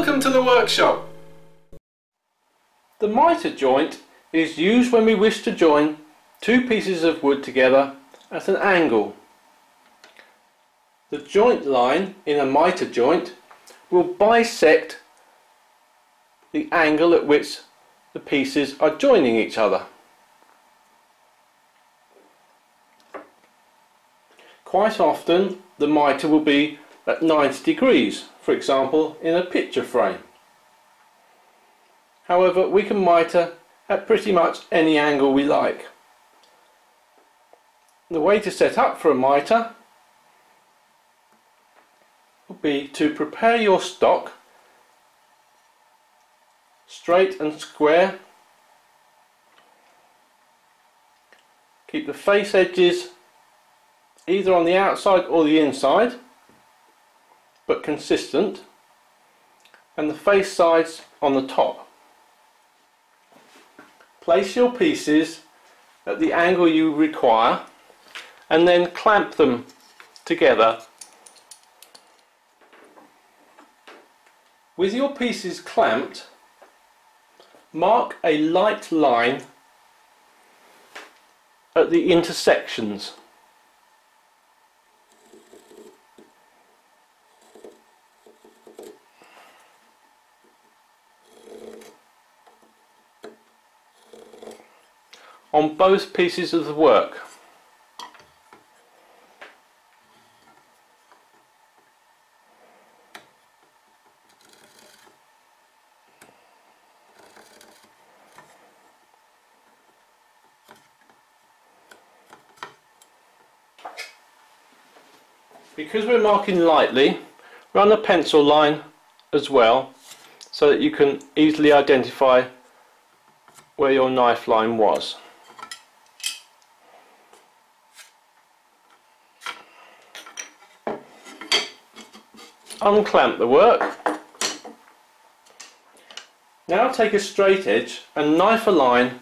Welcome to the workshop. The mitre joint is used when we wish to join two pieces of wood together at an angle. The joint line in a mitre joint will bisect the angle at which the pieces are joining each other. Quite often the mitre will be at 90 degrees, for example in a picture frame. However, we can mitre at pretty much any angle we like. The way to set up for a mitre would be to prepare your stock straight and square. Keep the face edges either on the outside or the inside but consistent and the face sides on the top. Place your pieces at the angle you require and then clamp them together. With your pieces clamped, mark a light line at the intersections. On both pieces of the work. Because we're marking lightly, run a pencil line as well so that you can easily identify where your knife line was. Unclamp the work. Now take a straight edge and knife a line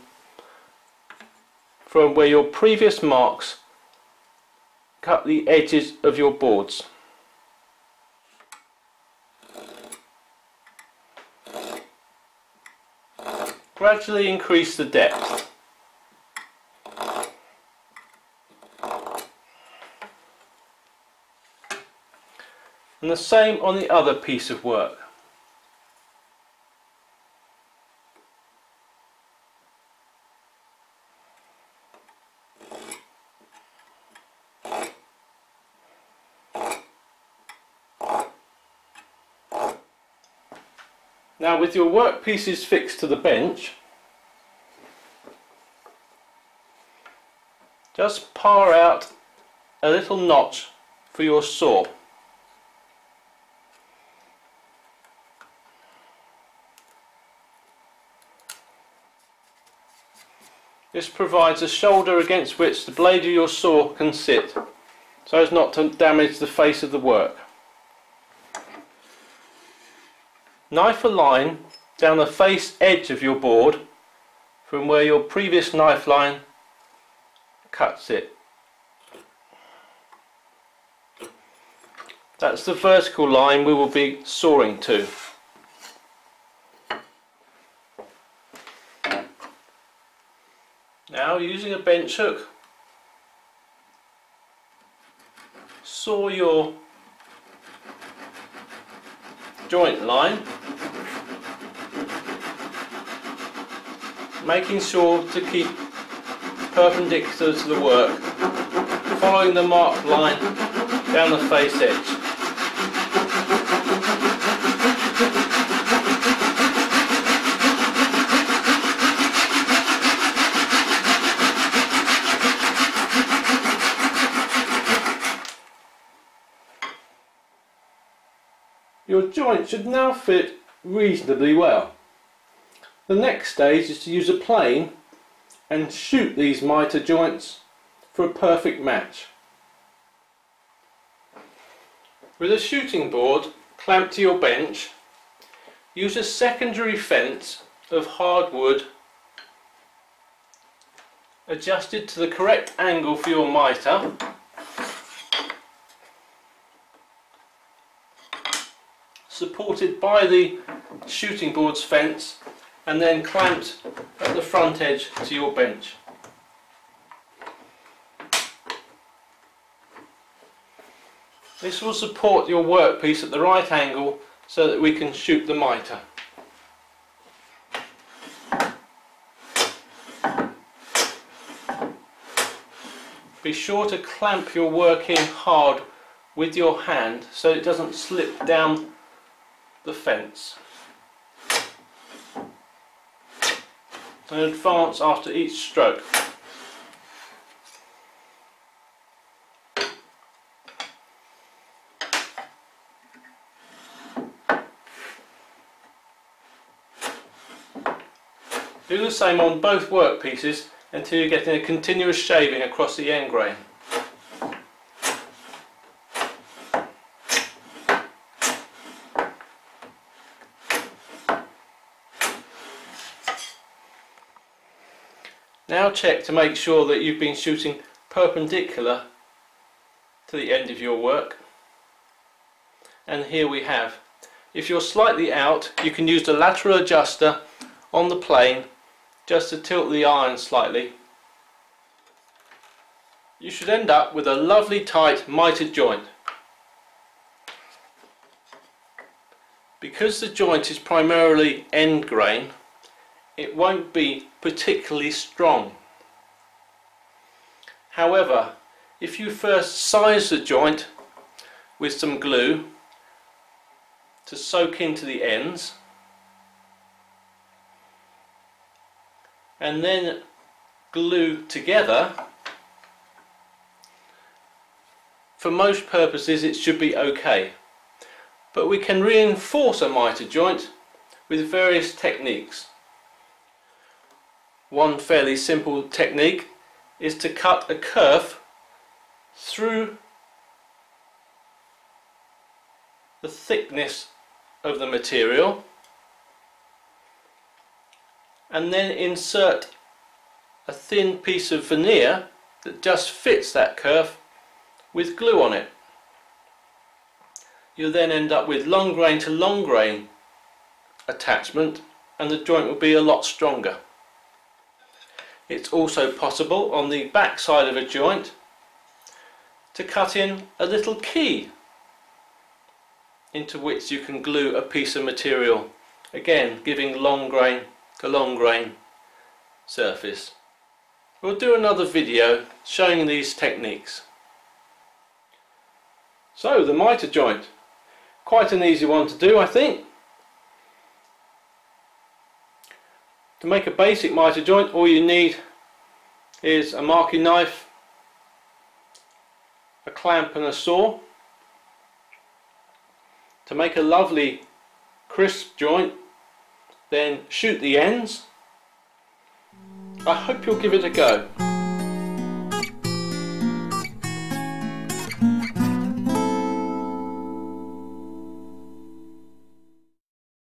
from where your previous marks cut the edges of your boards. Gradually increase the depth. And the same on the other piece of work. Now with your work pieces fixed to the bench, just par out a little notch for your saw. This provides a shoulder against which the blade of your saw can sit so as not to damage the face of the work. Knife a line down the face edge of your board from where your previous knife line cuts it. That's the vertical line we will be sawing to. Now using a bench hook, saw your joint line, making sure to keep perpendicular to the work, following the marked line down the face edge. Your joint should now fit reasonably well. The next stage is to use a plane and shoot these mitre joints for a perfect match. With a shooting board clamped to your bench, use a secondary fence of hardwood adjusted to the correct angle for your mitre supported by the shooting board's fence and then clamped at the front edge to your bench. This will support your workpiece at the right angle so that we can shoot the mitre. Be sure to clamp your work in hard with your hand so it doesn't slip down the fence. And advance after each stroke. Do the same on both workpieces until you're getting a continuous shaving across the end grain. Now check to make sure that you've been shooting perpendicular to the end of your work. And here we have. If you're slightly out, you can use the lateral adjuster on the plane just to tilt the iron slightly. You should end up with a lovely tight mitered joint. Because the joint is primarily end grain, it won't be particularly strong. However, if you first size the joint with some glue to soak into the ends and then glue together for most purposes it should be okay but we can reinforce a mitre joint with various techniques one fairly simple technique is to cut a kerf through the thickness of the material and then insert a thin piece of veneer that just fits that kerf with glue on it. You'll then end up with long grain to long grain attachment and the joint will be a lot stronger. It's also possible on the back side of a joint to cut in a little key into which you can glue a piece of material again giving long grain to long grain surface. We'll do another video showing these techniques. So the mitre joint, quite an easy one to do I think. To make a basic mitre joint all you need is a marking knife, a clamp and a saw. To make a lovely crisp joint then shoot the ends. I hope you'll give it a go.